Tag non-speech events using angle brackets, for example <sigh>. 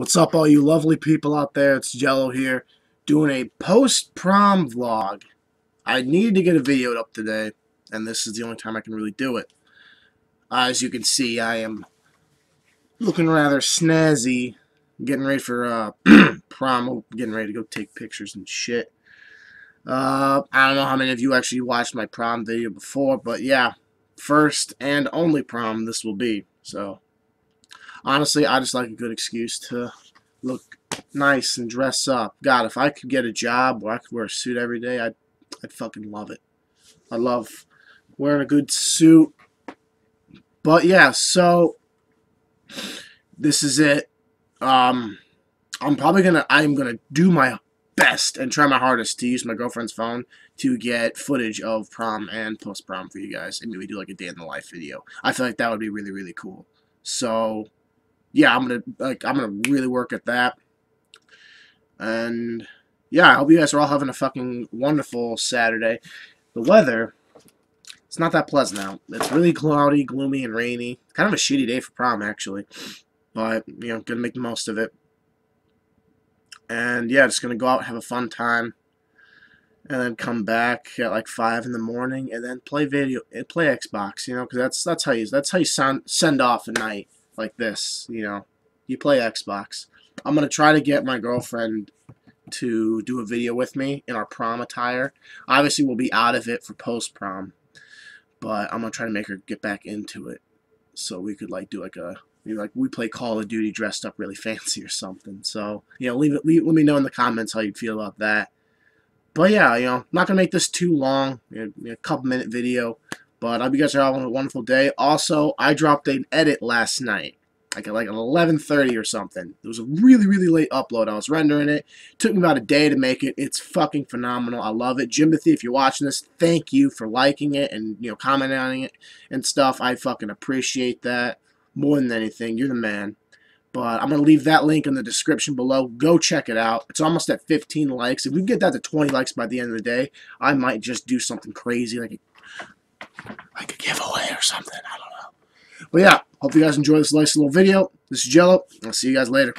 What's up, all you lovely people out there? It's Jello here, doing a post-prom vlog. I needed to get a video up today, and this is the only time I can really do it. As you can see, I am looking rather snazzy, getting ready for uh, <clears throat> prom, getting ready to go take pictures and shit. Uh, I don't know how many of you actually watched my prom video before, but yeah, first and only prom this will be, so honestly, I just like a good excuse to look nice and dress up. God, if I could get a job where I could wear a suit every day, I'd, I'd fucking love it. I love wearing a good suit. But yeah, so this is it. Um, I'm probably gonna, I'm gonna do my best and try my hardest to use my girlfriend's phone to get footage of prom and post prom for you guys and maybe do like a day in the life video. I feel like that would be really, really cool. So yeah, I'm gonna like I'm gonna really work at that. And yeah, I hope you guys are all having a fucking wonderful Saturday. The weather, it's not that pleasant out. It's really cloudy, gloomy, and rainy. Kind of a shitty day for prom, actually. But, you know, gonna make the most of it. And yeah, just gonna go out, have a fun time. And then come back at like five in the morning, and then play video, play Xbox. You know, because that's that's how you that's how you sound, send off a night like this, you know. You play Xbox. I'm going to try to get my girlfriend to do a video with me in our prom attire. Obviously, we'll be out of it for post-prom, but I'm going to try to make her get back into it so we could, like, do, like, a, maybe, like, we play Call of Duty dressed up really <laughs> fancy or something. So, you know, leave it, leave, let me know in the comments how you'd feel about that. But, yeah, you know, I'm not going to make this too long, you know, a couple-minute video. But I hope you guys are having a wonderful day. Also, I dropped an edit last night. Like at like 11.30 or something. It was a really, really late upload. I was rendering it. it. Took me about a day to make it. It's fucking phenomenal. I love it. Jimothy, if you're watching this, thank you for liking it and, you know, commenting on it and stuff. I fucking appreciate that more than anything. You're the man. But I'm going to leave that link in the description below. Go check it out. It's almost at 15 likes. If we get that to 20 likes by the end of the day, I might just do something crazy like a or something. I don't know. But yeah, hope you guys enjoy this nice little video. This is Jello. I'll see you guys later.